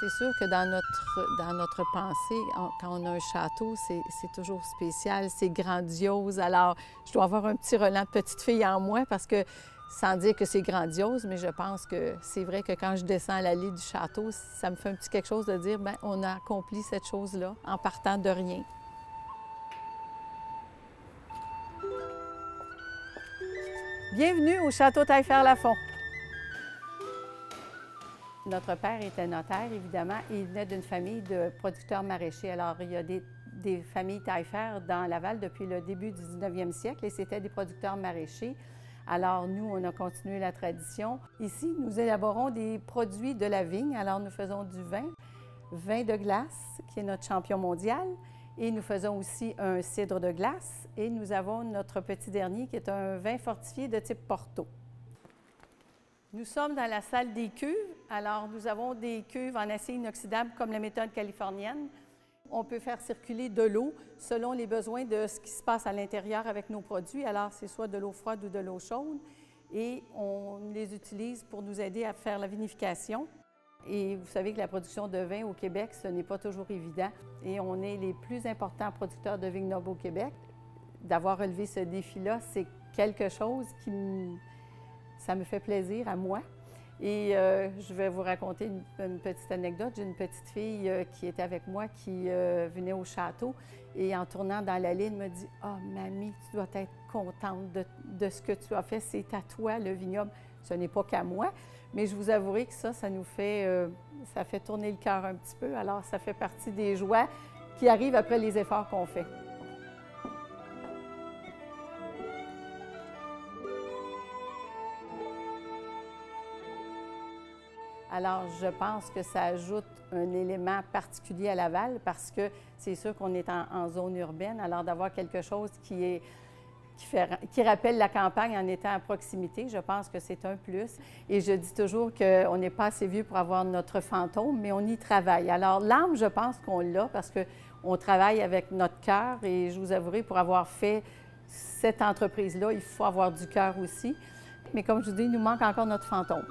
C'est sûr que dans notre, dans notre pensée, quand on a un château, c'est toujours spécial, c'est grandiose. Alors, je dois avoir un petit relent de petite fille en moi parce que, sans dire que c'est grandiose, mais je pense que c'est vrai que quand je descends à l'allée du château, ça me fait un petit quelque chose de dire, bien, on a accompli cette chose-là en partant de rien. Bienvenue au Château Taillefer-Lafont. Notre père était notaire, évidemment, et il venait d'une famille de producteurs maraîchers. Alors, il y a des, familles taillefer dans Laval depuis le début du 19e siècle et c'était des producteurs maraîchers. Alors, nous, on a continué la tradition. Ici, nous élaborons des produits de la vigne. Alors, nous faisons du vin, vin de glace, qui est notre champion mondial, et nous faisons aussi un cidre de glace. Et nous avons notre petit dernier, qui est un vin fortifié de type Porto. Nous sommes dans la salle des cuves. Alors, nous avons des cuves en acier inoxydable comme la méthode californienne. On peut faire circuler de l'eau selon les besoins de ce qui se passe à l'intérieur avec nos produits. Alors, c'est soit de l'eau froide ou de l'eau chaude. Et on les utilise pour nous aider à faire la vinification. Et vous savez que la production de vin au Québec, ce n'est pas toujours évident. Et on est les plus importants producteurs de vignes nobles au Québec. D'avoir relevé ce défi-là, c'est quelque chose qui me ça me fait plaisir à moi. Et euh, je vais vous raconter une, petite anecdote. J'ai une petite fille euh, qui était avec moi, qui euh, venait au château et en tournant dans la ligne, me dit Ah, oh, mamie, tu dois être contente de, de, ce que tu as fait. C'est à toi le vignoble. Ce n'est pas qu'à moi, mais je vous avouerai que ça, ça nous fait, ça fait tourner le cœur un petit peu. Alors, ça fait partie des joies qui arrivent après les efforts qu'on fait. Alors, je pense que ça ajoute un élément particulier à Laval parce que c'est sûr qu'on est en, zone urbaine. Alors, d'avoir quelque chose qui est qui, qui, rappelle la campagne en étant à proximité, je pense que c'est un plus. Et je dis toujours qu'on n'est pas assez vieux pour avoir notre fantôme, mais on y travaille. Alors, l'âme, je pense qu'on l'a parce qu'on travaille avec notre cœur et je vous avouerai, pour avoir fait cette entreprise-là, il faut avoir du cœur aussi. Mais comme je vous dis, il nous manque encore notre fantôme.